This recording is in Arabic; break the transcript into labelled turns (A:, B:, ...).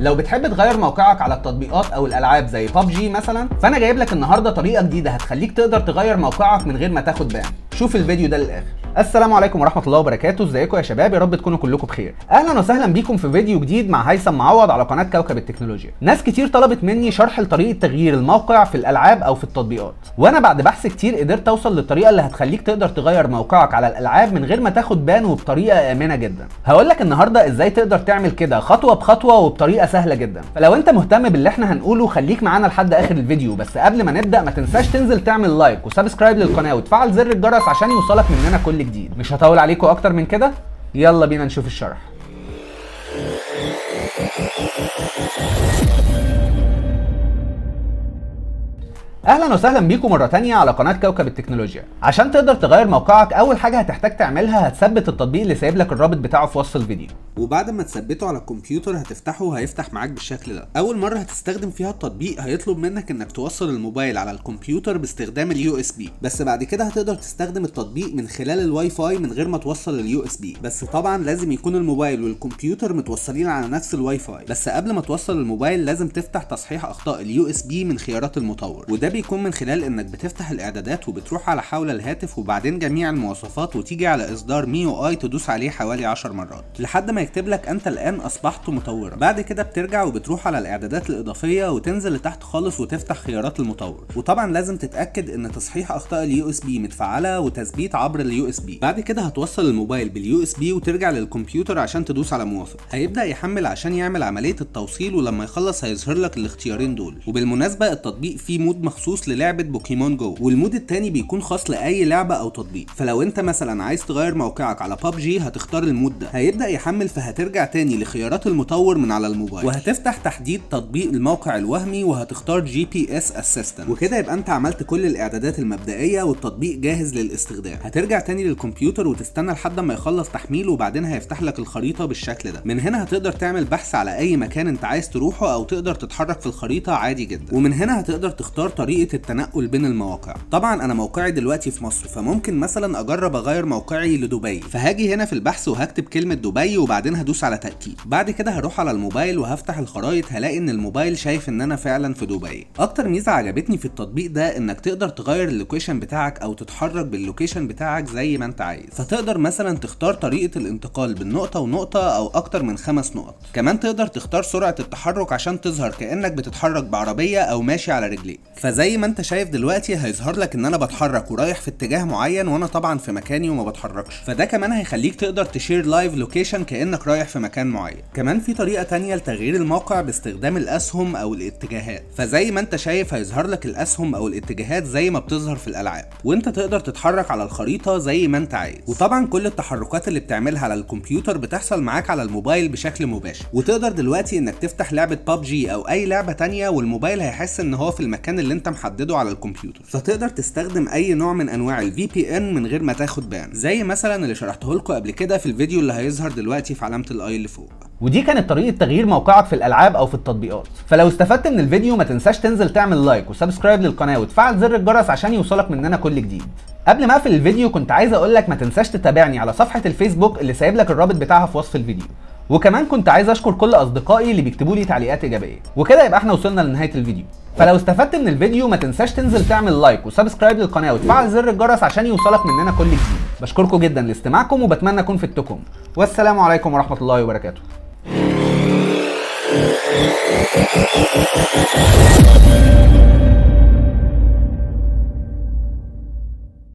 A: لو بتحب تغير موقعك على التطبيقات أو الألعاب زي ببجي مثلا فأنا جايب لك النهارده طريقة جديدة هتخليك تقدر تغير موقعك من غير ما تاخد ban شوف الفيديو ده للآخر. السلام عليكم ورحمة الله وبركاته. ازيكم يا شباب؟ يا رب تكونوا كلكم بخير. أهلا وسهلا بيكم في فيديو جديد مع هيثم معوض على قناة كوكب التكنولوجيا. ناس كتير طلبت مني شرح لطريقة تغيير الموقع في الألعاب أو في التطبيقات. وأنا بعد بحث كتير قدرت أوصل للطريقة اللي هتخليك تقدر تغير موقعك على الألعاب من غير ما تاخد ban وبطريقة آمنة جدا. هقول لك النهارده إزاي تقدر تعمل كده خطوة بخطوة وبطريقة سهلة جدا. فلو أنت مهتم باللي إحنا هنقوله خليك معانا لحد آخر الفيديو. بس قبل ما نبدأ ما تنساش تنزل تعمل like و subscribe للقناة وتفعل زر الجرس عشان يوصلك مننا كل جديد. مش هطول عليكم أكتر من كده؟ يلا بينا نشوف الشرح. أهلا وسهلا بيكم مرة تانية على قناة كوكب التكنولوجيا. عشان تقدر تغير موقعك أول حاجة هتحتاج تعملها هتثبت التطبيق اللي سايب لك الرابط بتاعه في وصف الفيديو.
B: وبعد ما تثبته على الكمبيوتر هتفتحه هيفتح معاك بالشكل ده. أول مرة هتستخدم فيها التطبيق هيطلب منك إنك توصل الموبايل على الكمبيوتر باستخدام ال USB. بس بعد كده هتقدر تستخدم التطبيق من خلال الواي فاي من غير ما توصل ال USB. بس طبعا لازم يكون الموبايل والكمبيوتر متوصلين على نفس الواي فاي. بس قبل ما توصل الموبايل لازم تفتح تصحيح أخطاء ال USB من خيارات المطور. وده بيكون من خلال إنك بتفتح الإعدادات وبتروح على حول الهاتف وبعدين جميع المواصفات وتيجي على إصدار MIUI تدوس عليه حوالي 10 مرات. لحد ما يكتب لك أنت الآن أصبحت مطورا. بعد كده بترجع وبتروح على الإعدادات الإضافية وتنزل لتحت خالص وتفتح خيارات المطور. وطبعا لازم تتأكد إن تصحيح أخطاء ال USB متفعلة وتثبيت عبر ال USB. بعد كده هتوصل الموبايل بال USB وترجع للكمبيوتر عشان تدوس على موافق. هيبدأ يحمل عشان يعمل عملية التوصيل ولما يخلص هيظهر لك الاختيارين دول. وبالمناسبة التطبيق فيه mode مخصوص للعبة Pokemon Go وال mode التاني بيكون خاص لأي لعبة أو تطبيق. فلو أنت مثلا عايز تغير موقعك على ببجي هتختار ال mode ده. هيبدأ يحمل فهترجع تاني لخيارات المطور من على الموبايل. وهتفتح تحديد تطبيق الموقع الوهمي وهتختار GPS Assistant وكده يبقى أنت عملت كل الإعدادات المبدئية والتطبيق جاهز للاستخدام. هترجع تاني للكمبيوتر وتستنى لحد ما يخلص تحميل وبعدين هيفتح لك الخريطة بالشكل ده. من هنا هتقدر تعمل بحث على أي مكان أنت عايز تروحه أو تقدر تتحرك في الخريطة عادي جدا. ومن هنا هتقدر تختار طريقة التنقل بين المواقع. طبعا أنا موقعي دلوقتي في مصر فممكن مثلا أجرب أغير موقعي لدبي. فهاجي هنا في البحث وهكتب كلمة دبي وبعدين هدوس على تأكيد. بعد كده هروح على الموبايل وهفتح الخرائط هلاقي إن الموبايل شايف إن أنا فعلا في دبي. أكتر ميزة عجبتني في التطبيق ده إنك تقدر تغير ال location بتاعك أو تتحرك بال location بتاعك زي ما أنت عايز. فتقدر مثلا تختار طريقة الانتقال بين نقطه ونقطة أو أكتر من خمس نقط. كمان تقدر تختار سرعة التحرك عشان تظهر كأنك بتتحرك بعربية أو ماشي على رجليك. فزي ما انت شايف دلوقتي هيظهر لك ان أنا بتحرك ورايح في اتجاه معين وأنا طبعا في مكاني وما بتحركش. فده كمان هيخليك تقدر ت share live location كأنك رايح في مكان معين. كمان في طريقة تانية لتغيير الموقع باستخدام الأسهم أو الاتجاهات. فزي ما انت شايف هيظهر لك الأسهم أو الاتجاهات زي ما بتظهر في الألعاب. وانت تقدر تتحرك على الخريطة زي ما انت عايز. وطبعا كل التحركات اللي بتعملها على الكمبيوتر بتحصل معاك على الموبايل بشكل مباشر. وتقدر دلوقتي انك تفتح لعبة ببجي أو أي لعبة تانية والموبايل هيحس إن هو في المكان اللي انت محدده على الكمبيوتر. فتقدر تستخدم أي نوع من أنواع ال VPN من غير ما تاخد ban. زي مثلا اللي شرحته لكم قبل كده في الفيديو اللي هيظهر دلوقتي في علامة ال i اللي فوق.
A: ودي كانت طريقة تغيير موقعك في الألعاب أو في التطبيقات. فلو استفدت من الفيديو ما تنساش تنزل تعمل like و subscribe للقناة وتفعل زر الجرس عشان يوصلك مننا كل جديد. قبل ما أقفل الفيديو كنت عايز أقول لك ما تنساش تتابعني على صفحة الفيسبوك اللي سايب لك الرابط بتاعها في وصف الفيديو. وكمان كنت عايز أشكر كل أصدقائي اللي بيكتبوا لي تعليقات إيجابية. وكده يبقى إحنا وصلنا لنهاية الفيديو. فلو استفدت من الفيديو ما تنساش تنزل تعمل like و subscribe للقناة وتفعل زر الجرس عشان يوصلك مننا كل جديد. بشكركم جدا لاستماعكم وبتمنى أكون فدتكم. والسلام عليكم ورحمة الله وبركاته.